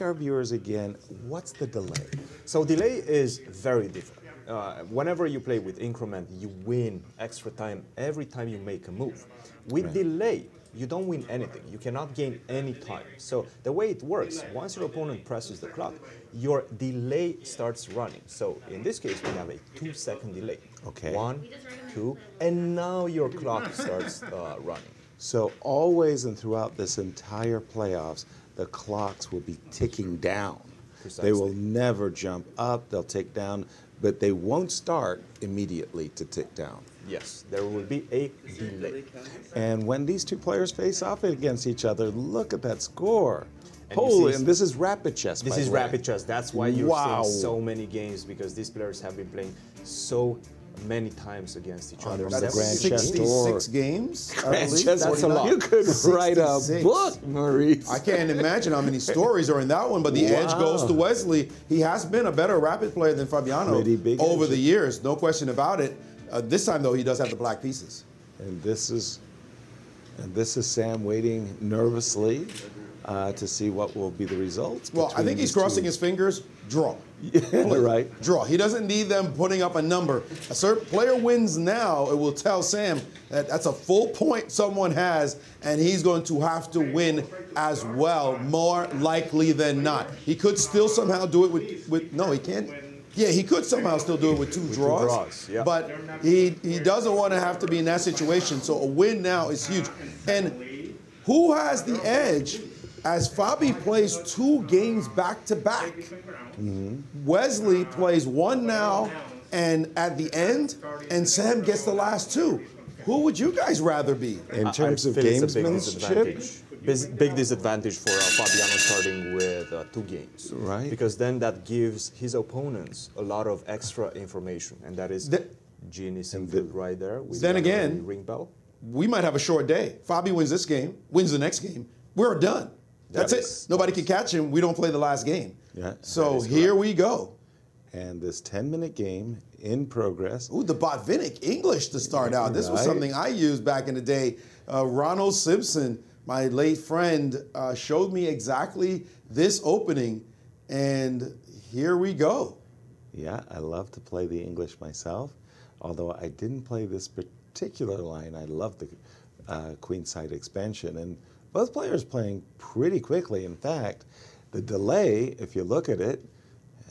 our viewers again, what's the delay? So delay is very different. Uh, whenever you play with increment, you win extra time every time you make a move. With Right. delay, you don't win anything. You cannot gain any time. So the way it works, once your opponent presses the clock, your delay starts running. So in this case, we have a two-second delay. Okay. One, two, and now your clock starts uh, running. So always and throughout this entire playoffs, the clocks will be ticking down. They will never jump up, they'll tick down, but they won't start immediately to tick down. Yes, there will be a delay. And when these two players face off against each other, look at that score. And Holy, see- and this is rapid chess. This by is the way. rapid chess. That's why you're Wow. seeing so many games because these players have been playing so many times against each other. the Seven Grand 66 games. Grand chess, That's a lot. You could write a book, Maurice. I can't imagine how many stories are in that one, but the edge goes to Wesley. He has been a better rapid player than Fabiano over edge. the years, no question about it. Uh, this time, though, he does have the black pieces. And this is, and this is Sam waiting nervously uh, to see what will be the results. Well, I think he's crossing two. his fingers. Draw. Yeah, right. Draw. He doesn't need them putting up a number. A certain player wins now, it will tell Sam that that's a full point someone has, and he's going to have to win as well, more likely than not. He could still somehow do it with, with no, he can't. Yeah, he could somehow still do it with two draws. draws, yeah. But he he doesn't want to have to be in that situation. So a win now is huge. And who has the edge as Fabi plays two games back to back? Wesley plays one now and at the end, and Sam gets the last two. Who would you guys rather be? In terms I of feel it's a big gamesmanship, disadvantage. Big disadvantage for uh, Fabiano starting with uh, two games. Right. Because then that gives his opponents a lot of extra information, and that is The- Genie infield right there. With Then the again- ring bell. We might have a short day. Fabi wins this game, wins the next game. We're done. That's That it. is- Nobody can catch him. We don't play the last game. Yeah, So here we go. and this 10-minute game in progress. Ooh, the Botvinnik English to start out. This was something I used back in the day. Uh, Ronald Simpson, my late friend, uh, showed me exactly this opening, and here we go. Yeah, I love to play the English myself, although I didn't play this particular line. I love the uh, queenside expansion, and both players playing pretty quickly. In fact, the delay, if you look at it,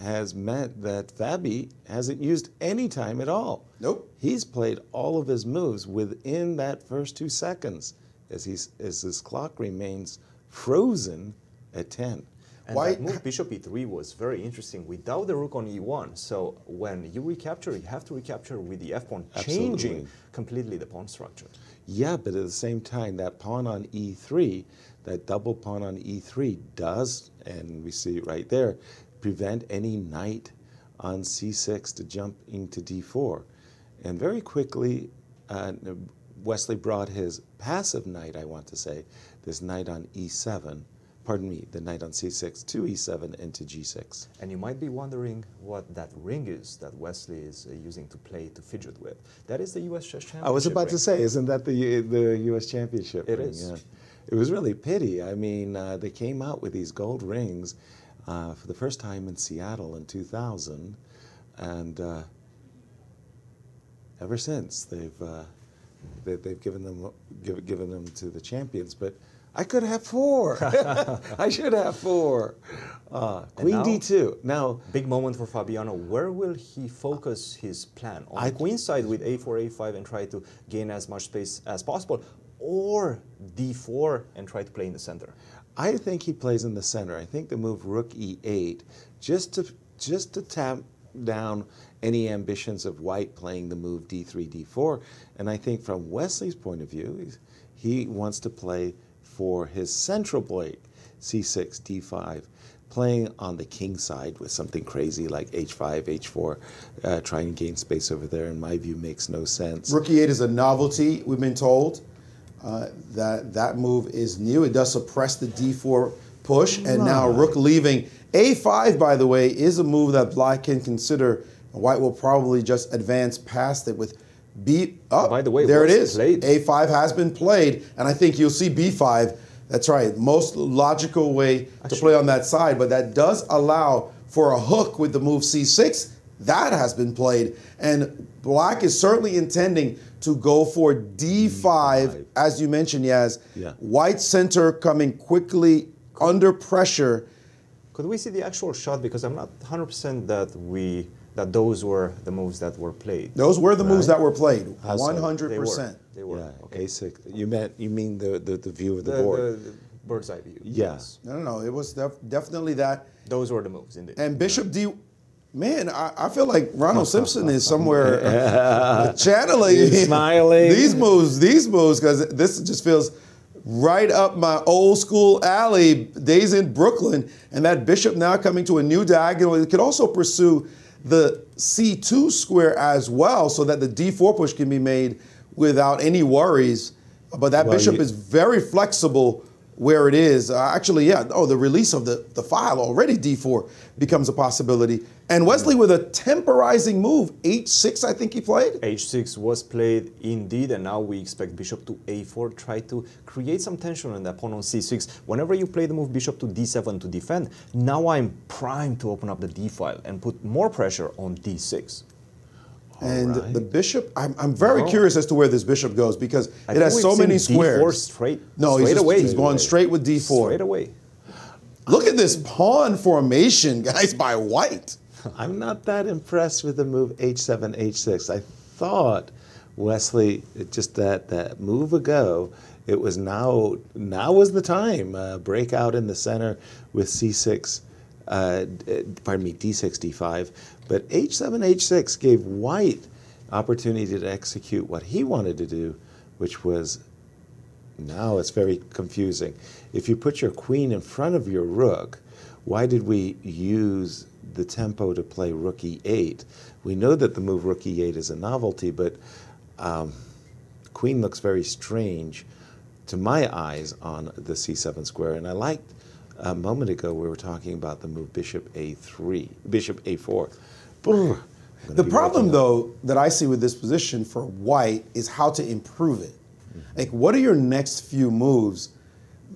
has meant that Fabi hasn't used any time at all. Nope. He's played all of his moves within that first two seconds as, he's, as his clock remains frozen at 10. And Why- that move, bishop e3, was very interesting without the rook on e1. So when you recapture, you have to recapture with the f pawn, changing Absolutely. completely the pawn structure. Yeah, but at the same time, that pawn on e3, that double pawn on e3 does, and we see it right there, prevent any knight on c6 to jump into d4. And very quickly, uh, Wesley brought his passive knight, I want to say, this knight on e7, pardon me, the knight on c6 to e7 into g6. And you might be wondering what that ring is that Wesley is uh, using to play to fidget with. That is the U.S. Chess Championship. I was about to say, isn't that the the U.S. Championship? It ring? is. Yeah. It was really pity. I mean, uh, they came out with these gold rings uh, for the first time in Seattle in 2000, and uh, ever since they've uh, they, they've given them give, given them to the champions. But I could have four. I should have four. Uh, Queen now- D2. Now. Big moment for Fabiano. Where will he focus his plan? On I- the queen side with a4, a5 and try to gain as much space as possible, or d4 and try to play in the center? I think he plays in the center. I think the move rook e8 just to just to tap down any ambitions of white playing the move d3 d4 and I think from Wesley's point of view he's- he wants to play for his central blade c6 d5 playing on the king side with something crazy like h5 h4 uh, trying to gain space over there in my view makes no sense Rook e8 is a novelty, we've been told. Uh, that that move is new. It does suppress the d4 push, and now rook leaving. a5, by the way, is a move that black can consider. White will probably just advance past it with b. Oh, By the way, there it is. played. a5 has been played, and I think you'll see b5 That's right. Most logical way to play on that side, but that does allow for a hook with the move c6. That has been played. And black is certainly intending to go for d5, as you mentioned, Yaz. Yeah. White center coming quickly under pressure. Could we see the actual shot? Because I'm not 100% that we that those were the moves that were played. Those were the moves that were played. How so? They were. 100%. They were. Yeah, okay. A6. You meant you mean the, the, the view of the, The, board. the- the bird's eye view. Yeah. Yes. No, no, no. It was def- definitely that. Those were the moves, indeed. And Bishop D, man, I, I feel like Ronald Simpson is somewhere channeling He's smiling. these moves, these moves, because this just feels right up my old school alley, days in Brooklyn. And that Bishop now coming to a new diagonal. It could also pursue the C2 square as well, so that the D4 push can be made without any worries. But that Well, Bishop you- is very flexible where it is. Uh, actually, yeah. Oh, the release of the, the file already D4 becomes a possibility. And Wesley with a temporizing move, H6, I think he played. H6 was played indeed, and now we expect bishop to A4, try to create some tension on the pawn on C6. Whenever you play the move bishop to D7 to defend, now I'm primed to open up the D file and put more pressure on D6. And right. the bishop, I'm, I'm very curious as to where this bishop goes because I it has so many seen D4 squares. straight, no, straight he's, just, away. he's going straight with D4. Straight away. Look at this pawn formation, guys, by white. I'm not that impressed with the move H7, H6. I thought Wesley, it just that that move ago, it was now now was the time. Uh, break out in the center with C6, uh, pardon me, D6, D5. But H7, H6 gave White opportunity to execute what he wanted to do, which was now it's very confusing. If you put your queen in front of your rook, why did we use the tempo to play rook e8? We know that the move rook e8 is a novelty, but um, queen looks very strange to my eyes on the c7 square. And I liked a moment ago we were talking about the move bishop a3, bishop a4. Brr. The problem, though, that I see with this position for white is how to improve it. Mm-hmm. Like, what are your next few moves?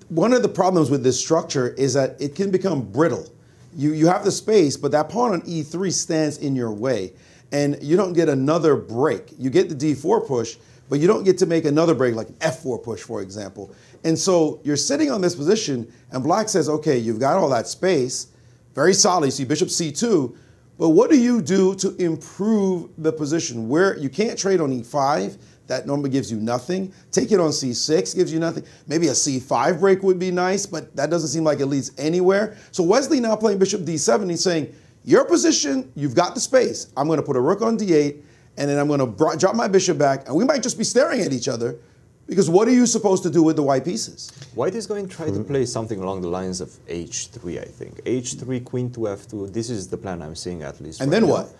One of the problems with this structure is that it can become brittle. You, you have the space, but that pawn on e3 stands in your way, and you don't get another break. You get the d4 push, but you don't get to make another break, like an f4 push, for example. And so you're sitting on this position, and black says, okay, you've got all that space, very solid. You see bishop c2, but what do you do to improve the position? Where you can't trade on e5, that normally gives you nothing. Take it on c6, gives you nothing. Maybe a c5 break would be nice, but that doesn't seem like it leads anywhere. So Wesley now playing bishop d7, he's saying, your position, you've got the space. I'm going to put a rook on d8, and then I'm going to drop my bishop back, and we might just be staring at each other, because what are you supposed to do with the white pieces? White is going to try to play something along the lines of h3, I think. h3, queen to f2. This is the plan I'm seeing at least. And right then now. what?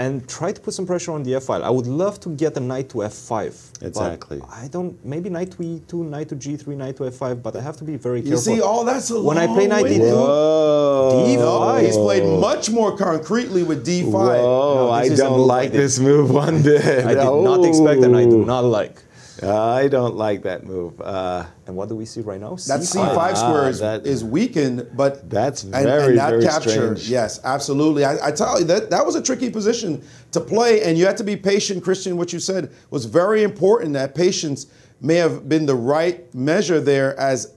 And try to put some pressure on the f file. I would love to get a knight to f5. but Exactly. I don't. Maybe knight to e2, knight to g3, knight to f5. But I have to be very careful. You see, all oh, that's a when I long play knight way e2. Whoa. D5. No, he's played much more concretely with d5. Whoa, No, I this is a don't like this move one bit. I did not expect and I do Oh. not like. I don't like that move. Uh, And what do we see right now? That C5. C5 square is, Ah, that- is weakened, but That's and, very, and that very capture, strange. yes, absolutely. I, I tell you that that was a tricky position to play, and you had to be patient. Christian, what you said was very important. That patience may have been the right measure there, as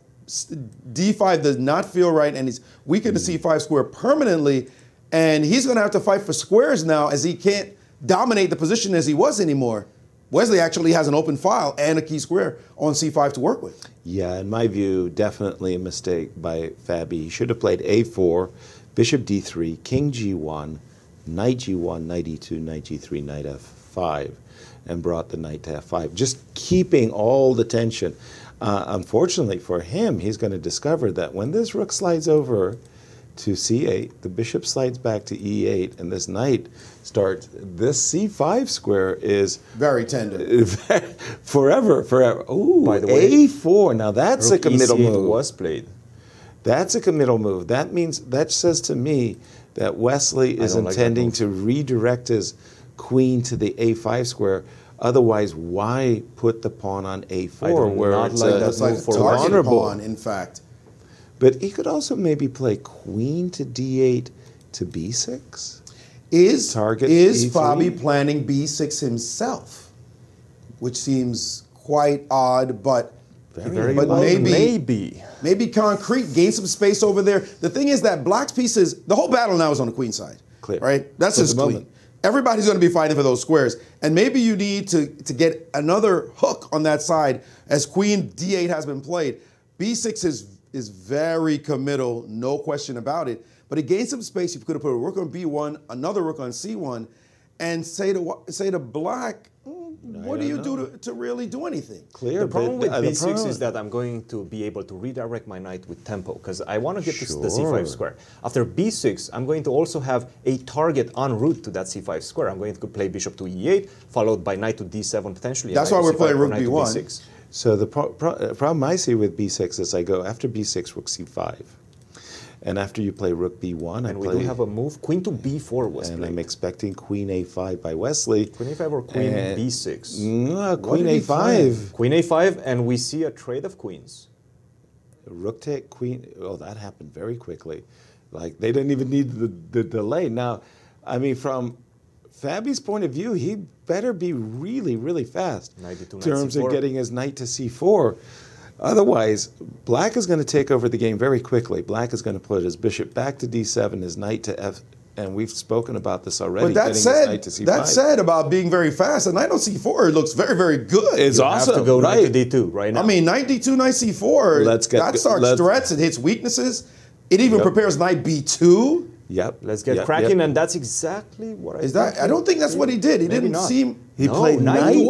D5 does not feel right, and he's weakened the C5 square permanently, and he's going to have to fight for squares now, as he can't dominate the position as he was anymore. Wesley actually has an open file and a key square on C5 to work with. yeah, in my view, definitely a mistake by Fabi. He should have played A4, Bishop D3, King G1, Knight G1, Knight E2, Knight G3, Knight F5, and brought the Knight to F5. Just keeping all the tension. Uh, unfortunately for him, he's going to discover that when this rook slides over to c8, the bishop slides back to e8, and this knight starts. This c5 square is Very tender. forever, forever. Ooh, By the way, a4. Now that's a Rook committal E8 move. was played. That's a committal move. That means that says to me that Wesley is don't like intending to redirect his queen to the a5 square. Otherwise, why put the pawn on a4 I where not it's like a, that That's like move a for target vulnerable. pawn, in fact. But he could also maybe play queen to d8 to b6. Is Target is E3. Fabi planning B6 himself? Which seems quite odd, but Very but likely. maybe maybe. maybe concrete, gain some space over there. The thing is that black's pieces, the whole battle now is on the queen side. Clear. Right? That's For just the clean. moment. Everybody's going to be fighting for those squares. And maybe you need to, to get another hook on that side as queen d8 has been played. b6 is, is very committal, no question about it. But it gains some space. You could have put a rook on b1, another rook on c1, and say to, say to black, "Mm, what do you know. do to, to really do anything? Clear. The problem with uh, the b6 problem- is that I'm going to be able to redirect my knight with tempo because I want to get to the c5 square. After b6, I'm going to also have a target en route to that c5 square. I'm going to play bishop to e8, followed by knight to d7 potentially. That's why we're c5 playing rook knight to b1. B6. So the pro- pro- uh, problem I see with b6 is I go after b6, rook c5. And after you play rook b1, I And we play... do have a move. Queen to b4 was and played. I'm expecting queen a5 by Wesley. Queen a5 or queen And- b6? No, queen a5. Queen a5, and we see a trade of queens. Rook take queen. Oh, that happened very quickly. Like they didn't even need the, the delay. Now, I mean, from Fabi's point of view, he better be really, really fast in terms of getting his knight to c4. Otherwise, Black is going to take over the game very quickly. Black is going to put his bishop back to d7, his knight to f, and we've spoken about this already. But that said, to c5. that said about being very fast, a knight on c4 looks very, very good. It's You awesome, have to go right? knight to d2 right now. I mean, knight d2, knight c4. Let's get- that starts let's- threats. It hits weaknesses. It even Yep. prepares knight b2. Yep. Let's get yep, cracking, yep. and that's exactly what I Is that? I don't think that's what he did. He Maybe didn't not. seem. He No, played a2.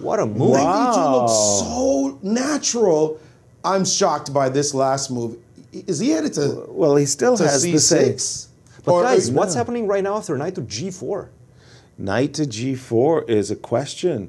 What a move. Knight Wow. d2 looks so natural. I'm shocked by this last move. Is he headed to, Well, he still has the same. c6? But Or- guys, uh, what's happening right now after knight to g4? Knight to g4 is a question.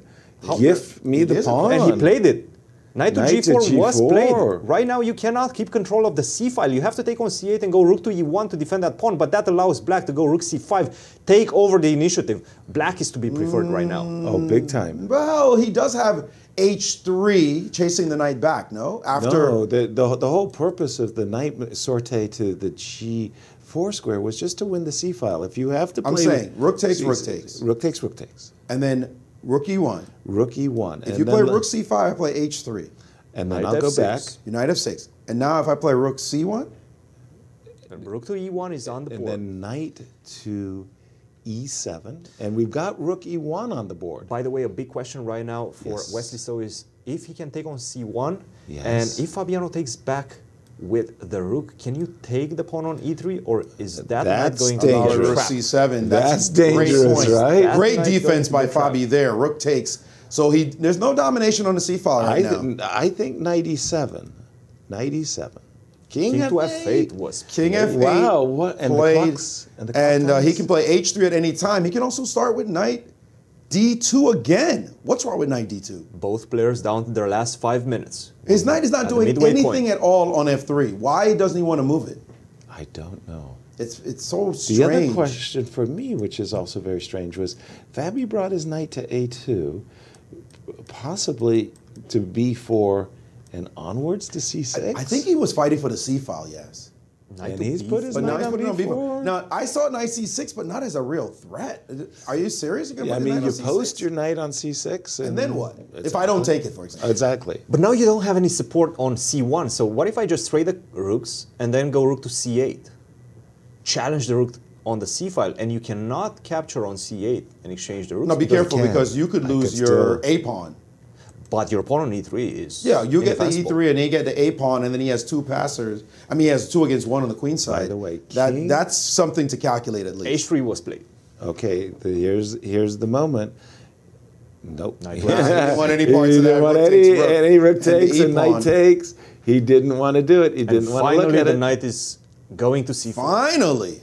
Give me the pawn. And he played it. Knight to Knight g4 was G4. played. Right now, you cannot keep control of the c file. You have to take on c8 and go rook to e1 to defend that pawn, but that allows black to go rook c5, take over the initiative. Black is to be preferred right now. Mm, oh, big time. Well, he does have h3 chasing the knight back, no? After. No, the, the, the whole purpose of the knight sortie to the g4 square was just to win the c file. If you have to play. I'm saying, rook takes, rook takes. Rook takes, rook takes. And then rook e1. Rook e1. If and you play rook c5, I play h3. And then Knight I'll go F6. back. Your knight f6. And now if I play rook c1, And Rook to e1 is on the And board. then knight to e7. And we've got rook e1 on the board. By the way, a big question right now for Yes. Wesley So is if he can take on c1, Yes. and if Fabiano takes back with the rook, can you take the pawn on e3, or is that That's not going to allow be a trap? c7. That's great dangerous, point. right? That's Great defense by to be a Fabi there. Rook takes. So he there's no domination on the c file right I, now. th- I think knight e7. Knight e7. King, King to f8. f8 was King played. f8 Wow, what- and the clocks- and the clock and uh, he can play h3 at any time. He can also start with knight d2 again. What's wrong with knight d2? Both players down to their last five minutes. His knight is not At doing anything point. at all on f3. Why doesn't he want to move it? I don't know. It's it's so strange. The strange. other question for me, which is also very strange, was Fabi brought his knight to a2, possibly to b4 and onwards to c6. I think he was fighting for the c file. Yes. Knight And to he's put his But knight now he's on putting it on b4. b4. Now I saw knight c6, but not as a real threat. Are you serious? You're Yeah, I mean, you post C6? your knight on c6, and, and then what? If I don't take it, for example. exactly. But now you don't have any support on c1. So what if I just trade the rooks and then go rook to c8? Challenge the rook on the c file, and you cannot capture on c8 and exchange the rooks. No, be careful because you could lose could your a pawn. But your pawn on e3 is Yeah, you get the e3 and he get the a pawn, and then he has two passers. I mean, he has two against one on the queen side. By the way, that that's something to calculate at least. h3 was played. Okay, the, here's here's the moment. Nope. Knight He didn't want any parts he of that. didn't want Rook any, takes rook. any rook And the takes and e-pawn. knight takes. He didn't want to do it. He didn't want to look finally, at the it. knight is going to c4. Finally.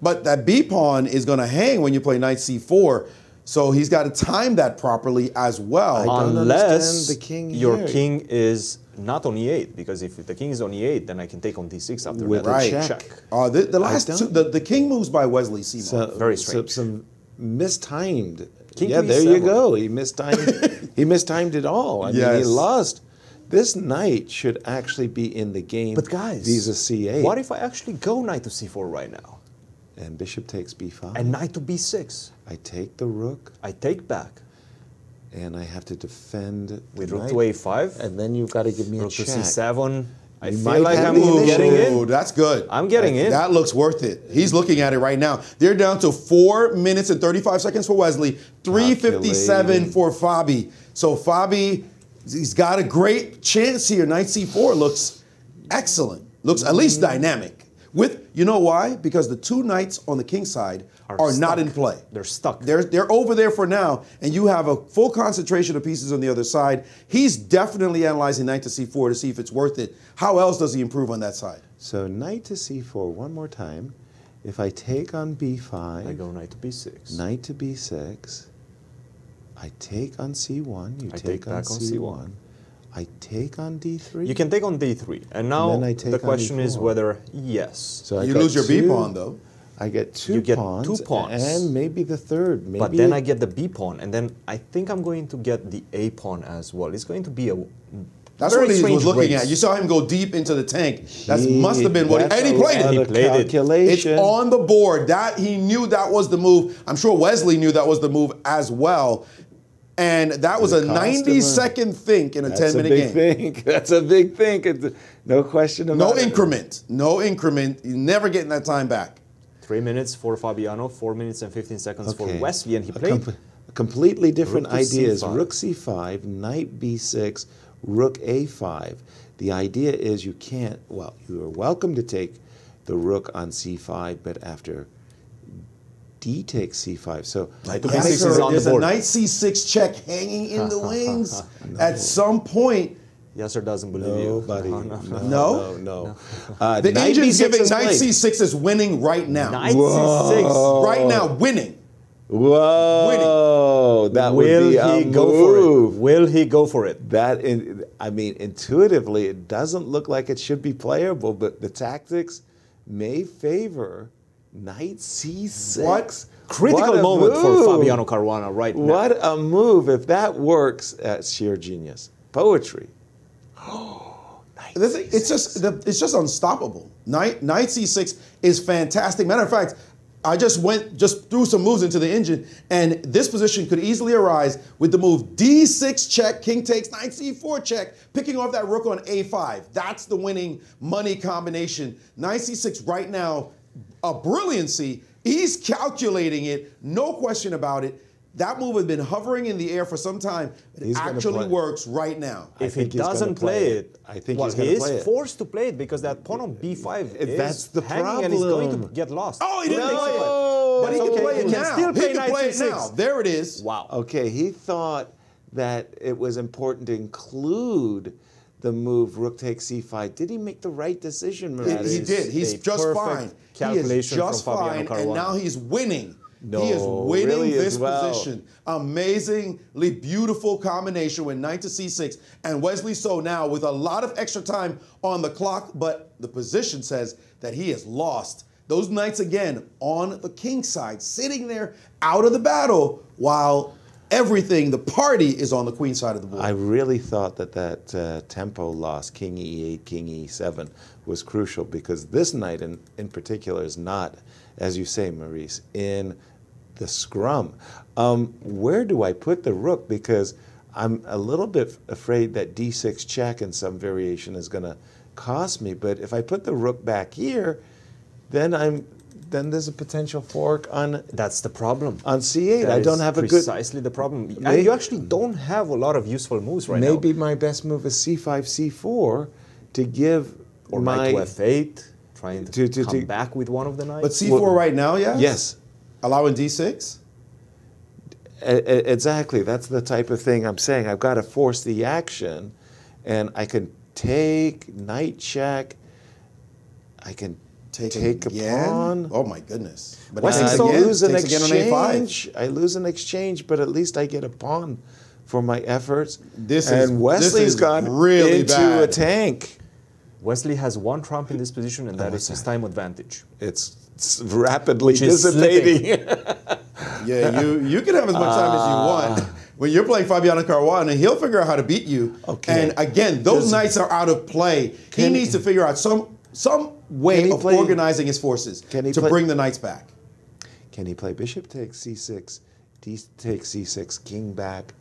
But that B pawn is going to hang when you play knight c4. So he's got to time that properly as well. I don't Unless the king your here. king is not on e8, because if the king is on e8, then I can take on d6 after With that. a check. Uh, the, the last two, the, the king moves by Wesley Seymour. So- Very so strange. some mistimed. King yeah, to there you go. He mistimed. he mistimed it all. I mean, he lost. This knight should actually be in the game. But guys, Visa C8. What if I actually go knight to c4 right now? And bishop takes b5? And knight to b6? I take the rook, I take back. and I have to defend With the rook to knight, a5. and then you've got to give me rook a to check. c7. I You feel might like have I'm the initiative. getting Ooh, in. that's good. I'm getting in. That looks worth it. He's looking at it right now. They're down to four minutes and 35 seconds for Wesley, 357 for Fabi. So Fabi, he's got a great chance here. Knight c4 looks excellent. Looks at least mm-hmm. dynamic. With you know why? Because the two knights on the king side are, Are not in play. They're stuck. They're they're over there for now, and you have a full concentration of pieces on the other side. He's definitely analyzing knight to c4 to see if it's worth it. How else does he improve on that side? So knight to c4 one more time. If I take on b5, I go knight to b6. knight to b6, I take on c1, you I take, take on back on c1, C1. I take on d3. You can take on d3. And now then I take the question is E4. whether yes. so I you lose your b pawn though. I get two You get pawns, two pawns. and maybe the third. Maybe But then I get the b pawn, and then I think I'm going to get the a pawn as well. It's going to be a That's very what he was looking race. at. You saw him go deep into the tank. That must have been what, he, and he played it. He played it. It's on the board. That he knew that was the move. I'm sure Wesley knew that was the move as well. And that was a cost of 90 a- second think in a That's 10 a minute big game. thing. That's a big think. It's- No question about No it. increment. No increment. You're never getting that time back. three minutes for Fabiano, four minutes and 15 seconds for Wesley, and he A played. com- completely different Rook ideas. C5. Rook c5, knight b6, rook a5. The idea is you can't, well, you are welcome to take the rook on c5, but after d takes c5. So Knight to Yes, b6 is sir. on the There's a knight c6 check hanging in the wings. At some point, Yasser doesn't believe you. nobody. No, no. No, No? no, no. Uh, the knight agent's giving knight c6 is winning right now. Knight c6. Right now, winning. Whoa, that Will would be he a go for it? Will he go for it? That, in, I mean, intuitively, it doesn't look like it should be playable, but the tactics may favor knight c6. What? Critical What moment for. Fabiano Caruana right now. What a move! If that works, that's sheer genius. Poetry. The thing- it's just the, it's just unstoppable. Knight knight c6 is fantastic. Matter of fact, I just went just threw some moves into the engine, and this position could easily arise with the move d6 check, king takes knight c4 check, picking off that rook on a5. That's the winning money combination. Knight c6 right now, a brilliancy. He's calculating it, no question about it. That move has been hovering in the air for some time. It He's actually works right now. I If he think he's gonna doesn't play play it. it, I think well, he's gonna he play is forced to play it because that pawn on b5 is That's the hanging and he's going to get lost. Oh, he didn't No. play it. But he can okay. play it He can now. still he can play it now. There it is. Wow. Okay, he thought that it was important to include the move rook takes c5. Did he make the right decision, He, he did. He's just fine. He is just Fabiano fine, and now he's winning. No, he is winning really this well. position. Amazingly beautiful combination with knight to c6 and Wesley So now with a lot of extra time on the clock, but the position says that he has lost. Those knights again on the king side, sitting there out of the battle, while everything, the party, is on the queen side of the board. I really thought that that uh, tempo loss, King E8, King E7, was crucial because this knight in, in particular is not, as you say, Maurice, in the scrum. Um, where do I put the rook? Because I'm a little bit afraid that D6 check in some variation is going to cost me. But if I put the rook back here, then I'm then there's a potential fork on That's the problem. on C8. That I don't is have a good. precisely the problem. May- you actually don't have a lot of useful moves right now. Maybe my best move is c5, c4 to give or my knight to f8, trying to, To- to- come to- back with one of the knights. but c4 Well, right now, yes? yes, Allowing d6? e- e- exactly. That's the type of thing I'm saying. I've got to force the action, and I can take knight check. I can Take, take, a again? pawn. Oh my goodness! But Why he is so- I again, lose an takes again on a5. exchange. I lose an exchange, but at least I get a pawn for my efforts. This and is- this Wesley's is gone really into bad. a tank. Wesley has one trump in this position, and oh, that what's is his time advantage. It's, it's rapidly Which dissipating. Yeah, you you can have as much time as you ah. want. When you're playing Fabiano Caruana, he'll figure out how to beat you. Okay. And again, those Does- knights are out of play. He needs to figure out some some way of play- organizing his forces Can he to play- bring the knights back. Can he play bishop takes c6, d takes c6, king back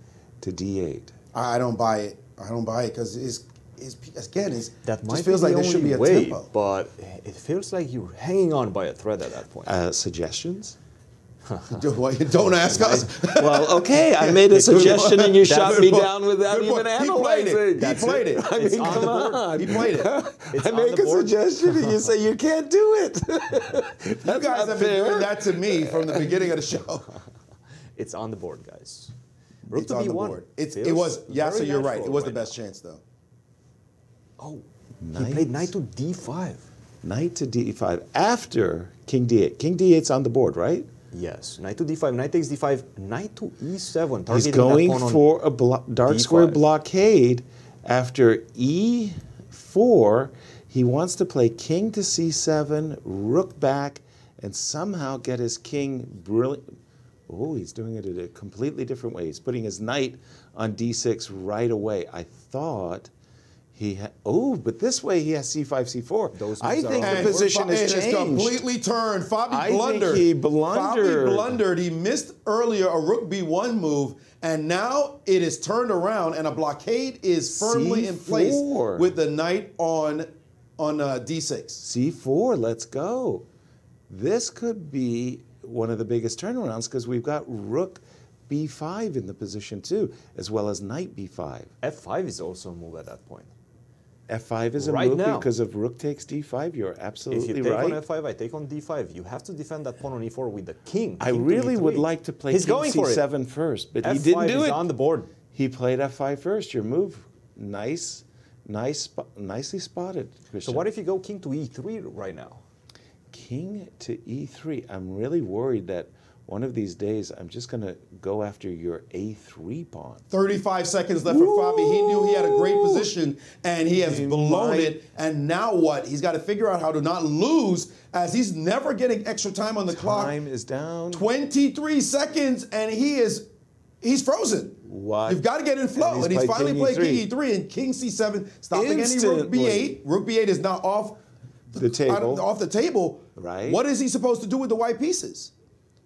to d8? I I don't buy it. I don't buy it because it's, it's again, it's, That might just feels be like the there should only be a way, tempo. but it feels like you're hanging on by a thread at that point. Uh, suggestions? Don't don't ask us. Well, okay, I made a suggestion and you shot me Good down without point. even He played it. analyzing. He played it. it. I It's mean, on come the board. on. He played it. I make a suggestion and you say you can't do it. You guys have been fair. doing that to me from the beginning of the show. It's on the board, guys. Rook It's to on the B1 board. It's, it was yeah. So you're right. It was the best chance though. Oh, he played knight to D5. Knight to d5 after king d8. King d8's on the board, right? Yes, knight to D5, knight takes D5, knight to E7. He's going for a blo- dark square D5. blockade after e4. He wants to play king to c7, rook back, and somehow get his king brilliant. Oh, he's doing it in a completely different way. He's putting his knight on d6 right away. I thought he had. Oh, but this way he has c5, c4. Those I think the the position it has has changed. completely turned. Fabi I think blundered. he blundered. Fabi blundered. He missed earlier a rook b1 move, and now it is turned around, and a blockade is firmly in place with the knight on on uh, d6. C4, let's go. This could be one of the biggest turnarounds because we've got rook b5 in the position too, as well as knight b5. F5 is also a move at that point. F5 is a Right move now. because of rook takes d5. You're absolutely right. If you take right. on F5, I take on D5. You have to defend that pawn on E4 with the king. I king to really would like to play He's king going for it. c7 first, but F5 he didn't do is it. on the board. He played f5 first. Your move, nice, nice, nicely spotted. So what if you go king to E3 right now? King to e3. I'm really worried that one of these days I'm just going to go after your a3 pawn. 35 seconds left for Fabi. He knew he had a great position and he has He blown might- it. And now what? He's got to figure out how to not lose as he's never getting extra time on the clock. Time is down. 23 seconds and he is he's frozen. What? You've got to get in flow. And And he's he's, finally played E3. king e3 and king c7, stopping any rook b8. Rook b8 is now off The table. of- off the table. Right. What is he supposed to do with the white pieces?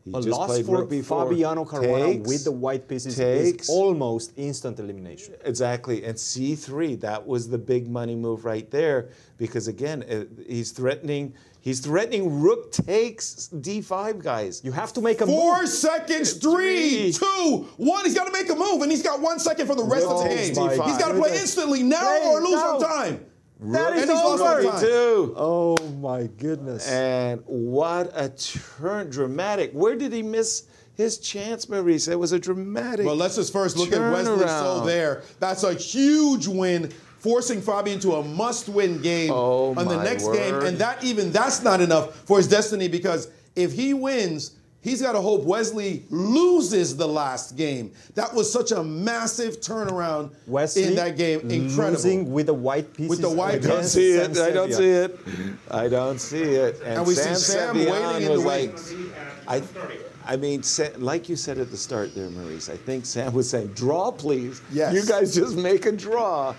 He A loss for rook b4. Fabiano Caruana Takes, with the white pieces takes. is almost instant elimination. Exactly. And c3, that was the big money move right there because again, uh, he's threatening he's threatening rook takes d5 guys. You have to make a Four move. seconds, three, Three. two, one. He's got to make a move, and he's got one second for the rest of the Oh game. He's got to play instantly now Play or lose now. on time. That And is he's over. on time. Too. Oh my goodness. And what a turn dramatic. Where did he miss his chance, Maurice? It was a dramatic. Well, let's just first look at Wesley turnaround. So there. That's a huge win, forcing Fabi into a must-win game Oh, on the my next game. And that even that's not enough for his destiny because if he wins, he's got to hope Wesley loses the last game. That was such a massive turnaround Wesley in that game. Incredible. Losing with the white pieces. the white I don't see it. I don't see it. I don't see it. And we see Sam Sevian waiting in the was like, wings. I, I mean, Sa- like you said at the start there, Maurice, I think Sam was saying, draw, please. Yes. You guys just make a draw.